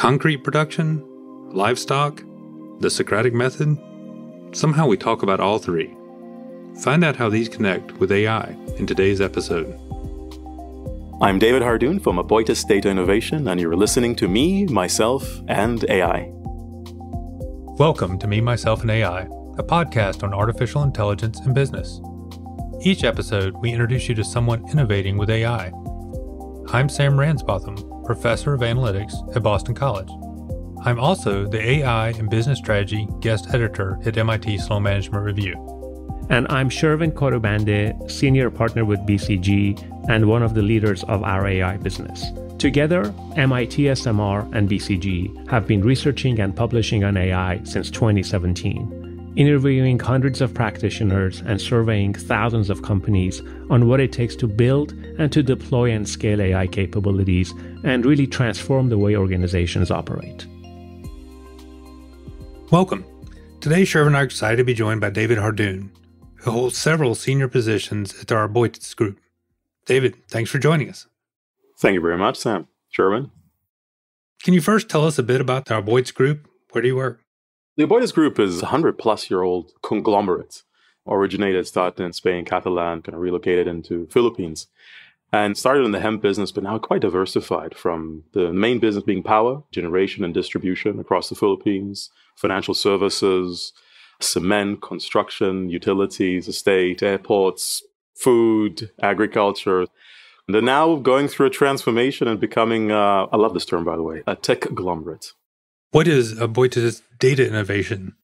Concrete production? Livestock? The Socratic method? Somehow we talk about all three. Find out how these connect with AI in today's episode. I'm David Hardoon from Aboitiz Data Innovation, and you're listening to me, myself, and AI. Welcome to Me, Myself, and AI, a podcast on artificial intelligence and business. Each episode, we introduce you to someone innovating with AI. I'm Sam Ransbotham, professor of analytics at Boston College. I'm also the AI and business strategy guest editor at MIT Sloan Management Review. And I'm Shervin Khodabandeh, senior partner with BCG and one of the leaders of our AI business. Together, MIT SMR and BCG have been researching and publishing on AI since 2017 interviewing hundreds of practitioners and surveying thousands of companies on what it takes to build and to deploy and scale AI capabilities and really transform the way organizations operate. Welcome. Today, Shervin and I are excited to be joined by David Hardoon, who holds several senior positions at our Aboitiz Group. David, thanks for joining us. Thank you very much, Sam. Shervin. Can you first tell us a bit about the Aboitiz Group? Where do you work? The Aboitiz Group is a 100 plus year old conglomerate, originated, started in Spain, Catalan, kind of relocated into Philippines, and started in the hemp business, but now quite diversified from the main business being power, generation, and distribution across the Philippines, financial services, cement, construction, utilities, estate, airports, food, agriculture. They're now going through a transformation and becoming, uh, I love this term, by the way, a tech conglomerate. What is Aboitiz data innovation?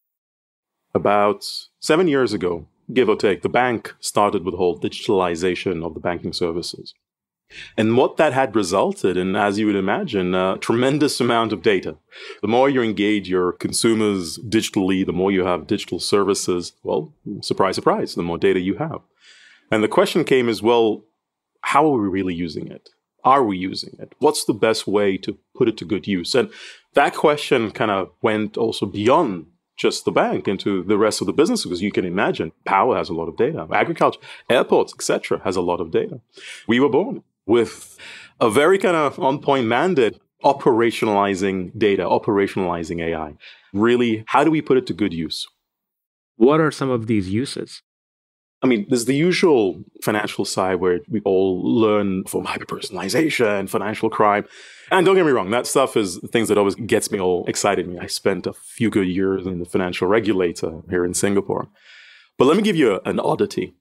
About seven years ago, give or take, the bank started with the whole digitalization of the banking services. And what that had resulted in, as you would imagine, a tremendous amount of data. The more you engage your consumers digitally, the more you have digital services, well, surprise, surprise, the more data you have. And the question came as well, how are we really using it? Are we using it? What's the best way to put it to good use? And that question kind of went also beyond just the bank into the rest of the business because you can imagine power has a lot of data agriculture airports etc has a lot of data. We were born with a very kind of on point mandate operationalizing data operationalizing ai really how do we put it to good use? What are some of these uses I mean, there's the usual financial side where we all learn from hyperpersonalization, and financial crime. And don't get me wrong, that stuff is things that always gets me all excited. Me, I spent a few good years in the financial regulator here in Singapore. But let me give you an oddity.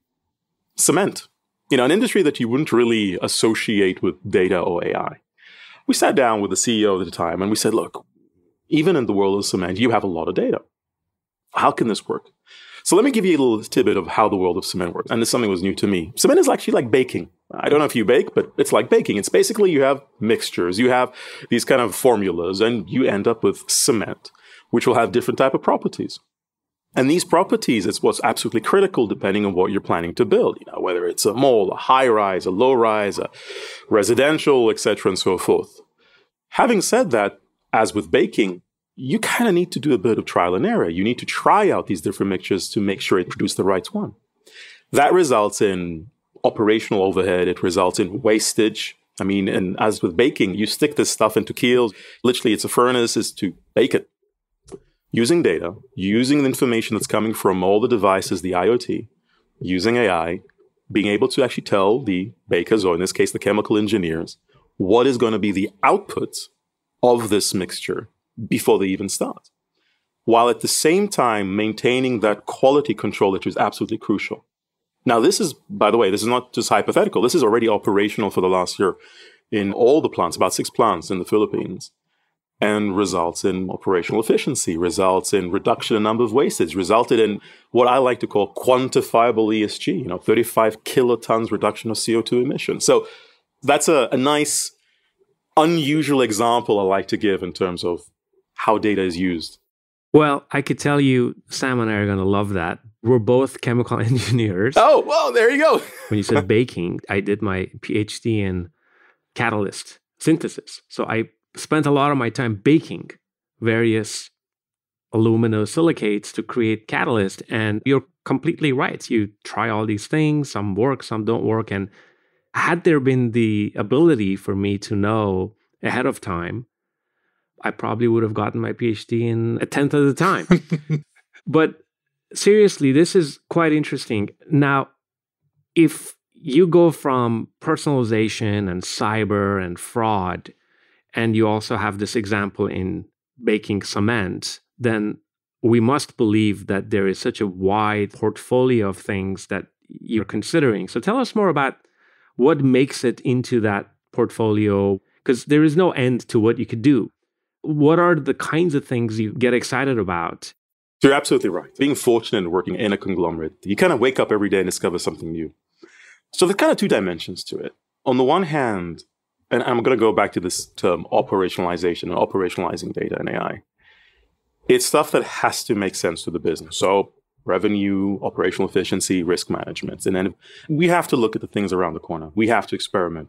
Cement. You know, an industry that you wouldn't really associate with data or AI. We sat down with the CEO at the time and we said, look, even in the world of cement, you have a lot of data. How can this work? So let me give you a little tidbit of how the world of cement works. And this something was new to me. Cement is actually like baking. I don't know if you bake, but it's like baking. It's basically you have mixtures, you have these kind of formulas, and you end up with cement, which will have different type of properties. And these properties is what's absolutely critical depending on what you're planning to build. You know, whether it's a mall, a high rise, a low rise, a residential, etc., and so forth. Having said that, as with baking, you kind of need to do a bit of trial and error. You need to try out these different mixtures to make sure it produces the right one. That results in operational overhead. It results in wastage. I mean, and as with baking, you stick this stuff into kilns. Literally, it's a furnace is to bake it. Using data, using the information that's coming from all the devices, the IoT, using AI, being able to actually tell the bakers, or in this case, the chemical engineers, what is going to be the output of this mixture before they even start. While at the same time maintaining that quality control that is absolutely crucial. Now, this is, by the way, this is not just hypothetical. This is already operational for the last year in all the plants, about six plants in the Philippines, and results in operational efficiency, results in reduction in number of wastage, resulted in what I like to call quantifiable ESG, you know, 35 kilotons reduction of CO2 emissions. So that's a, a nice, unusual example I like to give in terms of how data is used? Well, I could tell you, Sam and I are going to love that. We're both chemical engineers. Oh, well, there you go. when you said baking, I did my PhD in catalyst synthesis. So I spent a lot of my time baking various aluminosilicates to create catalyst. And you're completely right. You try all these things, some work, some don't work. And had there been the ability for me to know ahead of time I probably would have gotten my PhD in a tenth of the time. but seriously, this is quite interesting. Now, if you go from personalization and cyber and fraud, and you also have this example in baking cement, then we must believe that there is such a wide portfolio of things that you're considering. So tell us more about what makes it into that portfolio, because there is no end to what you could do. What are the kinds of things you get excited about? You're absolutely right. Being fortunate and working in a conglomerate, you kind of wake up every day and discover something new. So there's kind of two dimensions to it. On the one hand, and I'm going to go back to this term operationalization and operationalizing data and AI. It's stuff that has to make sense to the business. So revenue, operational efficiency, risk management. And then we have to look at the things around the corner. We have to experiment.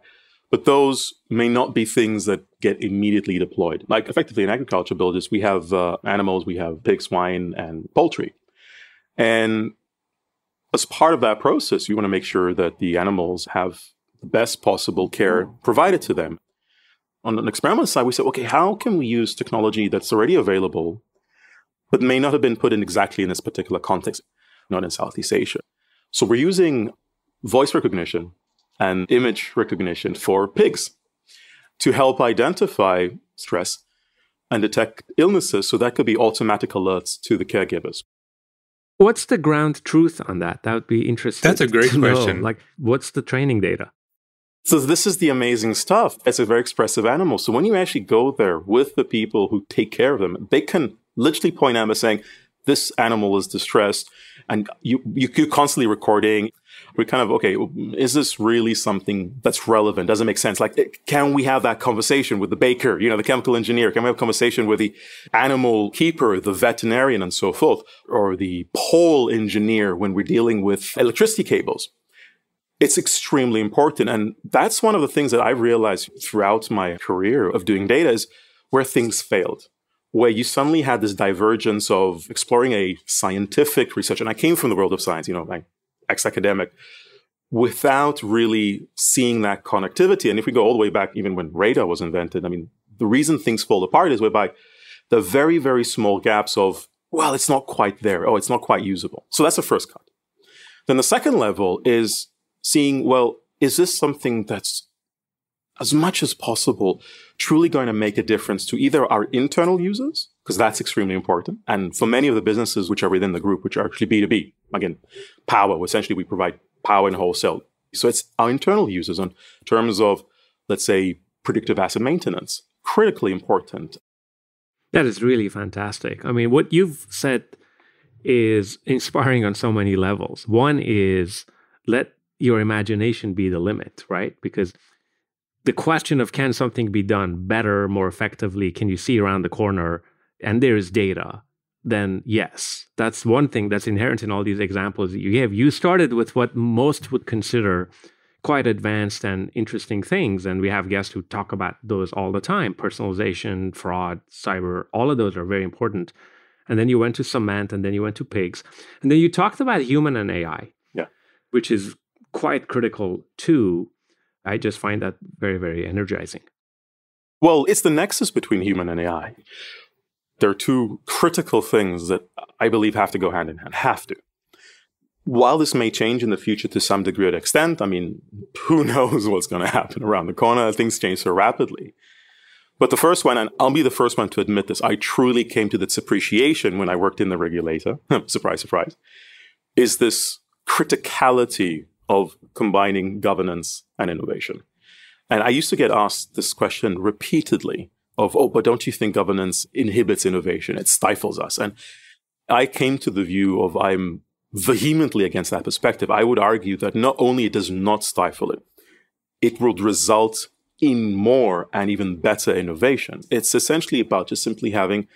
But those may not be things that get immediately deployed. Like effectively in agriculture builders, we have uh, animals, we have pig, swine, and poultry. And as part of that process, you want to make sure that the animals have the best possible care provided to them. On an experimental side, we said, okay, how can we use technology that's already available but may not have been put in exactly in this particular context, not in Southeast Asia. So we're using voice recognition and image recognition for pigs to help identify stress and detect illnesses. So that could be automatic alerts to the caregivers. What's the ground truth on that? That would be interesting. That's a great question. Know. Like, what's the training data? So this is the amazing stuff. It's a very expressive animal. So when you actually go there with the people who take care of them, they can literally point out and saying, this animal is distressed. And you, you, you're constantly recording. We're kind of, okay, is this really something that's relevant? Does it make sense? Like, eh, can we have that conversation with the baker, you know, the chemical engineer? Can we have a conversation with the animal keeper, the veterinarian and so forth, or the pole engineer when we're dealing with electricity cables? It's extremely important. And that's one of the things that I realized throughout my career of doing data is where things failed where you suddenly had this divergence of exploring a scientific research. And I came from the world of science, you know, my ex academic, without really seeing that connectivity. And if we go all the way back, even when radar was invented, I mean, the reason things fall apart is whereby the very, very small gaps of, well, it's not quite there. Oh, it's not quite usable. So that's the first cut. Then the second level is seeing, well, is this something that's as much as possible truly going to make a difference to either our internal users, because that's extremely important. And for many of the businesses which are within the group, which are actually B2B, again, power, essentially we provide power and wholesale. So it's our internal users in terms of, let's say, predictive asset maintenance, critically important. That is really fantastic. I mean, what you've said is inspiring on so many levels. One is let your imagination be the limit, right? Because the question of can something be done better, more effectively? Can you see around the corner? And there's data. Then yes, that's one thing that's inherent in all these examples that you gave. You started with what most would consider quite advanced and interesting things. And we have guests who talk about those all the time personalization, fraud, cyber, all of those are very important. And then you went to cement and then you went to pigs. And then you talked about human and AI, yeah. which is quite critical too. I just find that very, very energizing. Well, it's the nexus between human and AI. There are two critical things that I believe have to go hand in hand. Have to. While this may change in the future to some degree or extent, I mean, who knows what's going to happen around the corner? Things change so rapidly. But the first one, and I'll be the first one to admit this, I truly came to this appreciation when I worked in the regulator. surprise, surprise. Is this criticality of combining governance and innovation. And I used to get asked this question repeatedly of, oh, but don't you think governance inhibits innovation? It stifles us. And I came to the view of I'm vehemently against that perspective. I would argue that not only it does not stifle it, it would result in more and even better innovation. It's essentially about just simply having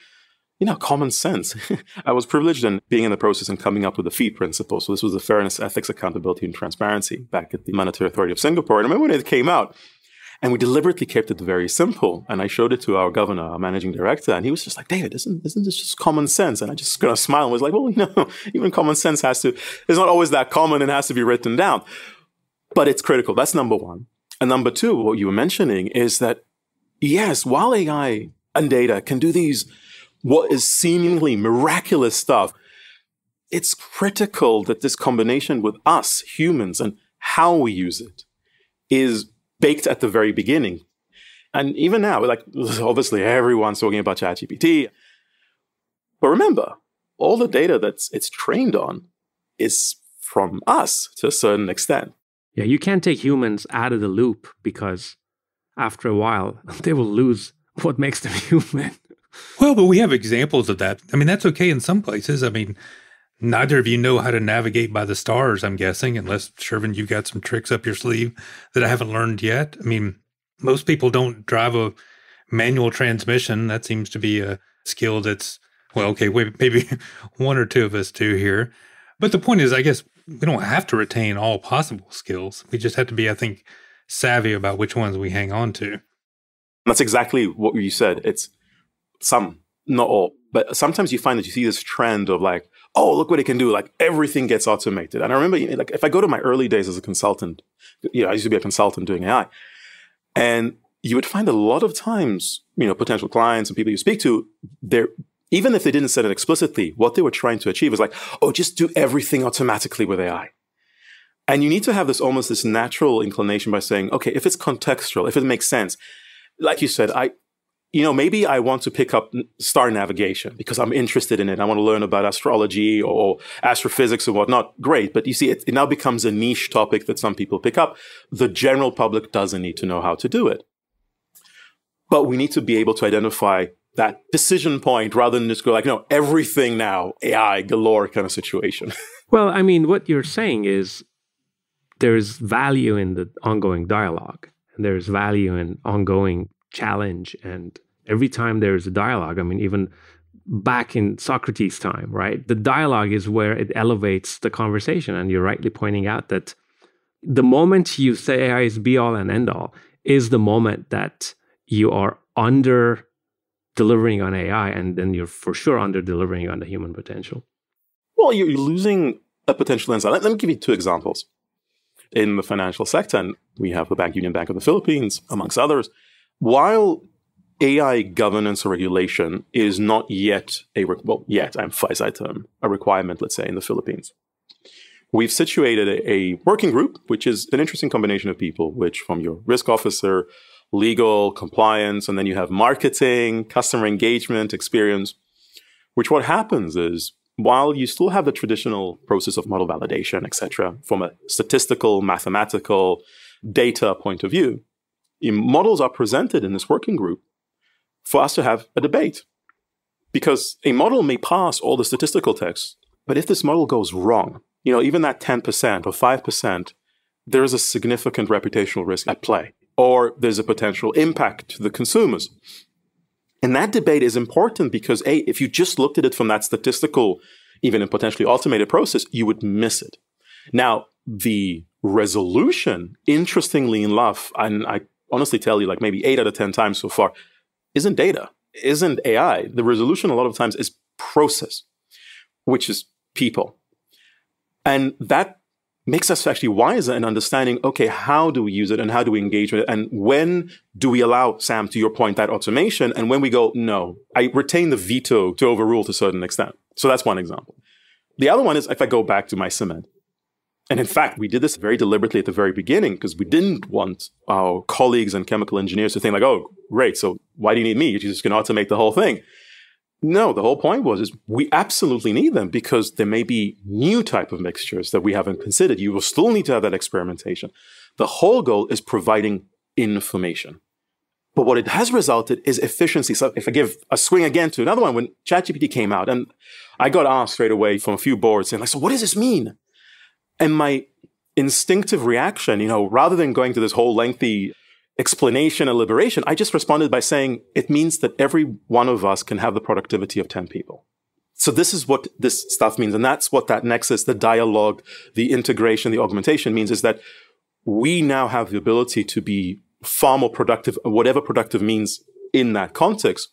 you know, common sense. I was privileged in being in the process and coming up with the FEAT principle. So this was the fairness, ethics, accountability, and transparency back at the Monetary Authority of Singapore. And I remember when it came out, and we deliberately kept it very simple. And I showed it to our governor, our managing director, and he was just like, David, isn't, isn't this just common sense? And I just kind of smiled and was like, well, you know, even common sense has to, it's not always that common and has to be written down. But it's critical. That's number one. And number two, what you were mentioning is that, yes, while AI and data can do these, what is seemingly miraculous stuff. It's critical that this combination with us humans and how we use it is baked at the very beginning. And even now, like obviously everyone's talking about ChatGPT. But remember, all the data that's it's trained on is from us to a certain extent. Yeah, you can't take humans out of the loop because after a while they will lose what makes them human. Well, but we have examples of that. I mean, that's okay in some places. I mean, neither of you know how to navigate by the stars, I'm guessing, unless Shervin, you've got some tricks up your sleeve that I haven't learned yet. I mean, most people don't drive a manual transmission. That seems to be a skill that's, well, okay, maybe one or two of us do here. But the point is, I guess we don't have to retain all possible skills. We just have to be, I think, savvy about which ones we hang on to. That's exactly what you said. It's some, not all. But sometimes you find that you see this trend of like, oh, look what it can do. Like everything gets automated. And I remember, like, if I go to my early days as a consultant, you know, I used to be a consultant doing AI. And you would find a lot of times, you know, potential clients and people you speak to, they're, even if they didn't say it explicitly, what they were trying to achieve is like, oh, just do everything automatically with AI. And you need to have this almost this natural inclination by saying, okay, if it's contextual, if it makes sense, like you said, I, you know, maybe I want to pick up star navigation because I'm interested in it. I want to learn about astrology or astrophysics and whatnot. Great. But you see, it, it now becomes a niche topic that some people pick up. The general public doesn't need to know how to do it. But we need to be able to identify that decision point rather than just go like, no, everything now, AI galore kind of situation. well, I mean, what you're saying is there's value in the ongoing dialogue and there's value in ongoing challenge and every time there's a dialogue i mean even back in socrates time right the dialogue is where it elevates the conversation and you're rightly pointing out that the moment you say ai is be all and end all is the moment that you are under delivering on ai and then you're for sure under delivering on the human potential. Well you're losing a potential insight let, let me give you two examples. In the financial sector and we have the bank union bank of the philippines amongst others while AI governance or regulation is not yet a well, yet I emphasize that term a requirement, let's say in the Philippines. We've situated a, a, working group, which is an interesting combination of people, which from your risk officer, legal, compliance, and then you have marketing, customer engagement, experience. Which what happens is while you still have the traditional process of model validation, etc., from a statistical, mathematical, data point of view, models are presented in this working group for us to have a debate. Because a model may pass all the statistical tests, but if this model goes wrong, you know, even that 10% or 5%, there is a significant reputational risk at play, or there's a potential impact to the consumers. And that debate is important because, A, if you just looked at it from that statistical, even a potentially automated process, you would miss it. Now, the resolution, interestingly enough, and I honestly tell you like maybe eight out of 10 times so far isn't data, isn't AI. The resolution a lot of times is process, which is people. And that makes us actually wiser in understanding, okay, how do we use it and how do we engage with it? And when do we allow, Sam, to your point, that automation? And when we go, no, I retain the veto to overrule to a certain extent. So that's one example. The other one is if I go back to my cement. And in fact, we did this very deliberately at the very beginning because we didn't want our colleagues and chemical engineers to think like, oh, great. So why do you need me? You're just going to automate the whole thing. No, the whole point was is we absolutely need them because there may be new type of mixtures that we haven't considered. You will still need to have that experimentation. The whole goal is providing information. But what it has resulted is efficiency. So if I give a swing again to another one, when ChatGPT came out, and I got asked straight away from a few boards saying like, so what does this mean? And my instinctive reaction, you know, rather than going to this whole lengthy explanation and liberation, I just responded by saying it means that every one of us can have the productivity of 10 people. So this is what this stuff means. And that's what that nexus, the dialogue, the integration, the augmentation means is that we now have the ability to be far more productive, whatever productive means in that context,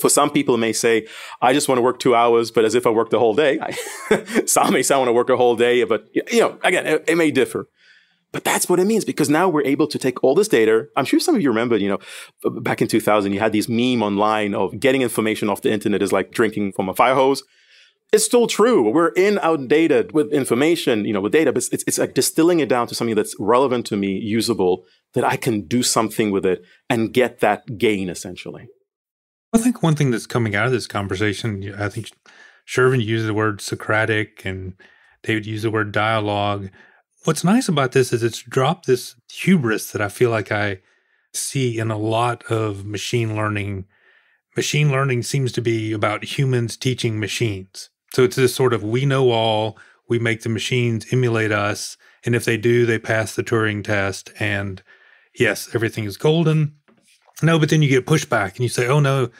for some people may say, I just want to work two hours, but as if I worked the whole day. some may say I want to work a whole day, but you know, again, it, it may differ. But that's what it means because now we're able to take all this data. I'm sure some of you remember, you know, back in 2000, you had these meme online of getting information off the internet is like drinking from a fire hose. It's still true. We're in inundated with information, you know, with data, but it's, it's like distilling it down to something that's relevant to me, usable, that I can do something with it and get that gain essentially. I think one thing that's coming out of this conversation, I think Shervin used the word Socratic and David used the word dialogue. What's nice about this is it's dropped this hubris that I feel like I see in a lot of machine learning. Machine learning seems to be about humans teaching machines. So it's this sort of we know all, we make the machines emulate us. And if they do, they pass the Turing test. And yes, everything is golden. No, but then you get pushback and you say, oh no,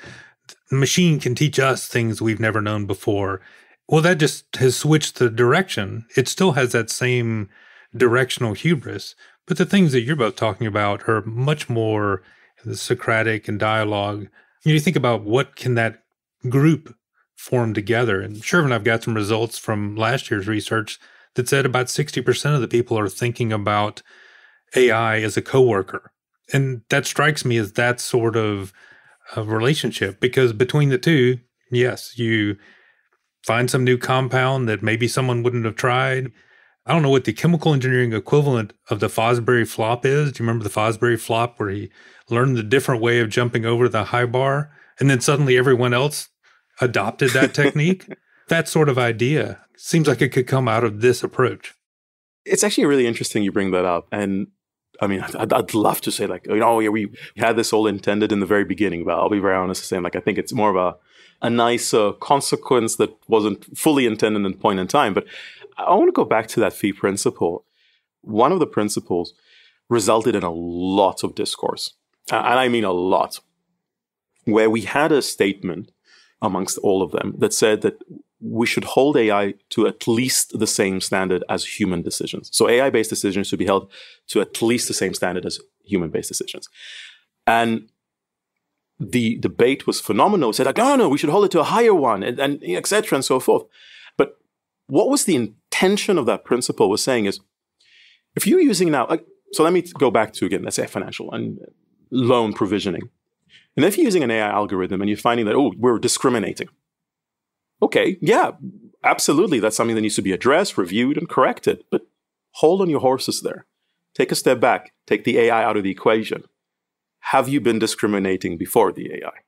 the machine can teach us things we've never known before. Well, that just has switched the direction. It still has that same directional hubris. But the things that you're both talking about are much more the Socratic and dialogue. You think about what can that group form together. And Shervin, I've got some results from last year's research that said about 60% of the people are thinking about AI as a coworker. And that strikes me as that sort of a relationship because between the two, yes, you find some new compound that maybe someone wouldn't have tried. I don't know what the chemical engineering equivalent of the Fosbury flop is. Do you remember the Fosbury flop where he learned the different way of jumping over the high bar and then suddenly everyone else adopted that technique? That sort of idea seems like it could come out of this approach. It's actually really interesting you bring that up. And I mean, I'd, I'd love to say like, you know, yeah, we had this all intended in the very beginning, but I'll be very honest to say, like, I think it's more of a, a nice uh, consequence that wasn't fully intended in point in time. But I want to go back to that FEAT principle. One of the principles resulted in a lot of discourse, and I mean a lot, where we had a statement amongst all of them that said that we should hold AI to at least the same standard as human decisions. So AI based decisions should be held to at least the same standard as human based decisions. And the debate was phenomenal. It said like, no, no, no, we should hold it to a higher one and, and et cetera and so forth. But what was the intention of that principle was saying is, if you're using now, like, so let me go back to again, let's say financial and loan provisioning. And if you're using an AI algorithm and you're finding that, oh, we're discriminating. Okay, yeah, absolutely. That's something that needs to be addressed, reviewed, and corrected. But hold on your horses there. Take a step back. Take the AI out of the equation. Have you been discriminating before the AI?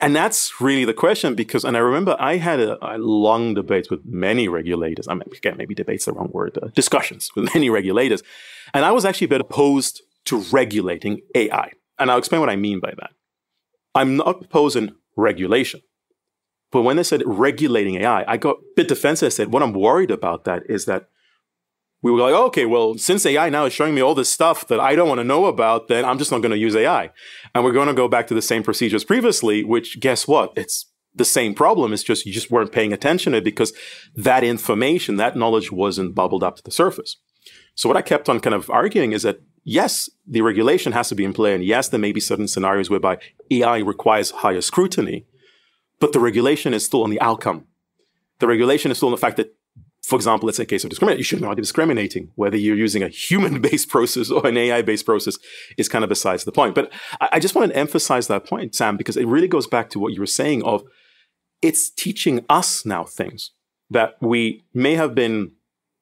And that's really the question because, and I remember I had a, a long debate with many regulators. I mean, again, maybe debate's the wrong word, uh, discussions with many regulators. And I was actually a bit opposed to regulating AI. And I'll explain what I mean by that. I'm not opposing regulation. But when they said regulating AI, I got a bit defensive. I said, what I'm worried about that is that we were like, okay, well, since AI now is showing me all this stuff that I don't want to know about, then I'm just not going to use AI. And we're going to go back to the same procedures previously, which guess what? It's the same problem. It's just you just weren't paying attention to it because that information, that knowledge wasn't bubbled up to the surface. So what I kept on kind of arguing is that yes, the regulation has to be in play. And yes, there may be certain scenarios whereby AI requires higher scrutiny, but the regulation is still on the outcome. The regulation is still on the fact that for example, say a case of discrimination, you should not be discriminating. Whether you're using a human-based process or an AI-based process is kind of besides the point. But I just want to emphasize that point, Sam, because it really goes back to what you were saying of it's teaching us now things that we may have been,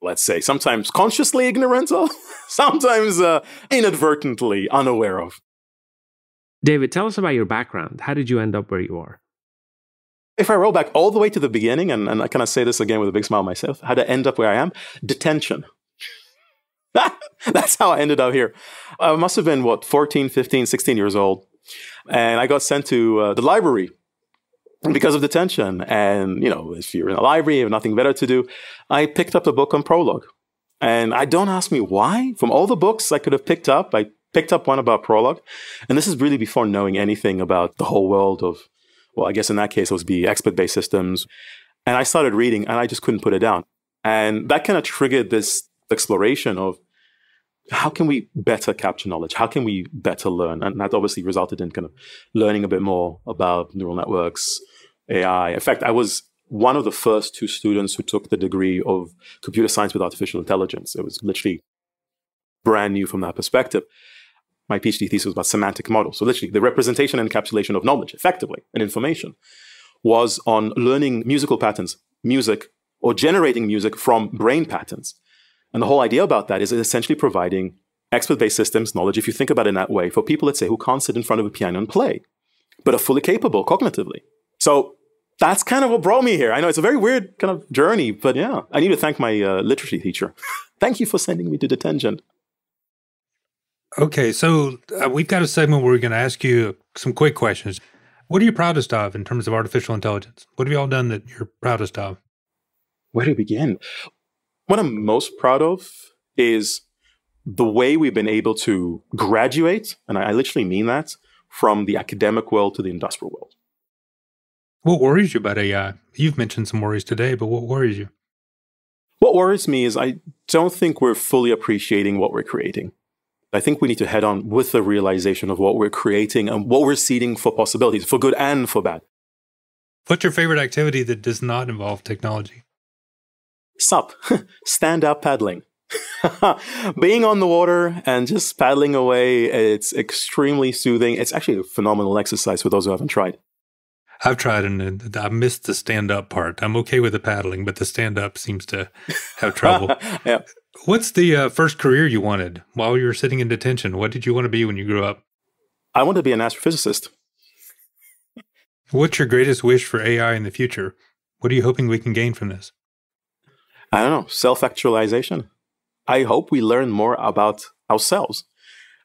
let's say, sometimes consciously ignorant of, sometimes uh, inadvertently unaware of. David, tell us about your background. How did you end up where you are? If I roll back all the way to the beginning, and, and I kind of say this again with a big smile myself, how to end up where I am? Detention. That's how I ended up here. I must have been, what, 14, 15, 16 years old. And I got sent to uh, the library because of detention. And, you know, if you're in a library, you have nothing better to do. I picked up a book on Prolog. And I don't ask me why. From all the books I could have picked up, I picked up one about Prolog. And this is really before knowing anything about the whole world of well, I guess in that case, it was be expert based systems. And I started reading and I just couldn't put it down. And that kind of triggered this exploration of how can we better capture knowledge? How can we better learn? And that obviously resulted in kind of learning a bit more about neural networks, AI. In fact, I was one of the first two students who took the degree of computer science with artificial intelligence. It was literally brand new from that perspective. My PhD thesis was about semantic models. So literally the representation and encapsulation of knowledge effectively and information was on learning musical patterns, music, or generating music from brain patterns. And the whole idea about that is essentially providing expert-based systems knowledge, if you think about it in that way, for people, let's say, who can't sit in front of a piano and play, but are fully capable cognitively. So that's kind of what brought me here. I know it's a very weird kind of journey, but yeah, I need to thank my uh, literacy teacher. Thank you for sending me to detention. Okay, so uh, we've got a segment where we're going to ask you some quick questions. What are you proudest of in terms of artificial intelligence? What have you all done that you're proudest of? Where to begin? What I'm most proud of is the way we've been able to graduate, and I, I literally mean that, from the academic world to the industrial world. What worries you about AI? You've mentioned some worries today, but what worries you? What worries me is I don't think we're fully appreciating what we're creating. I think we need to head on with the realization of what we're creating and what we're seeding for possibilities, for good and for bad. What's your favorite activity that does not involve technology? Sup, stand up paddling. Being on the water and just paddling away, it's extremely soothing. It's actually a phenomenal exercise for those who haven't tried. I've tried and I missed the stand up part. I'm okay with the paddling, but the stand up seems to have trouble. yeah. What's the uh, first career you wanted while you were sitting in detention? What did you want to be when you grew up? I want to be an astrophysicist. What's your greatest wish for AI in the future? What are you hoping we can gain from this? I don't know, self actualization. I hope we learn more about ourselves.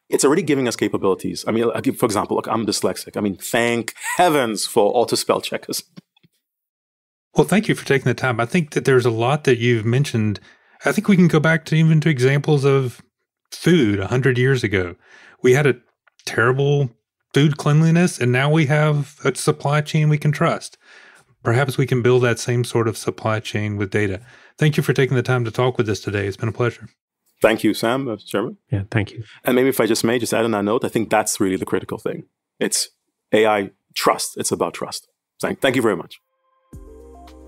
It's already giving us capabilities. I mean, for example, look, I'm dyslexic. I mean, thank heavens for auto spell checkers. Well, thank you for taking the time. I think that there's a lot that you've mentioned. I think we can go back to even to examples of food 100 years ago. We had a terrible food cleanliness, and now we have a supply chain we can trust. Perhaps we can build that same sort of supply chain with data. Thank you for taking the time to talk with us today. It's been a pleasure. Thank you, Sam, uh, Shervin. Yeah, thank you. And maybe if I just may just add on that note, I think that's really the critical thing. It's AI trust. It's about trust. Thank, thank you very much.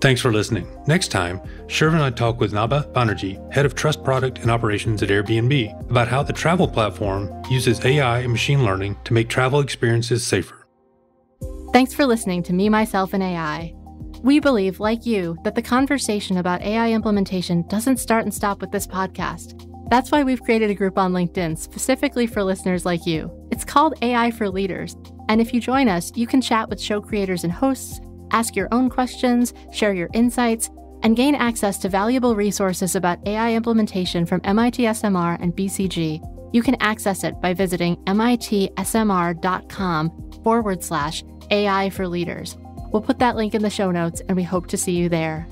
Thanks for listening. Next time, Shervin and I talk with Naba Banerjee, head of trust product and operations at Airbnb, about how the travel platform uses AI and machine learning to make travel experiences safer. Thanks for listening to Me, Myself, and AI. We believe, like you, that the conversation about AI implementation doesn't start and stop with this podcast. That's why we've created a group on LinkedIn specifically for listeners like you. It's called AI for Leaders. And if you join us, you can chat with show creators and hosts, ask your own questions, share your insights, and gain access to valuable resources about AI implementation from MIT SMR and BCG. You can access it by visiting mitsmr.com forward slash AI for Leaders. We'll put that link in the show notes, and we hope to see you there.